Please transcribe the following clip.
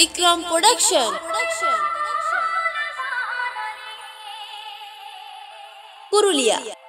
Bikram Production. Purulia.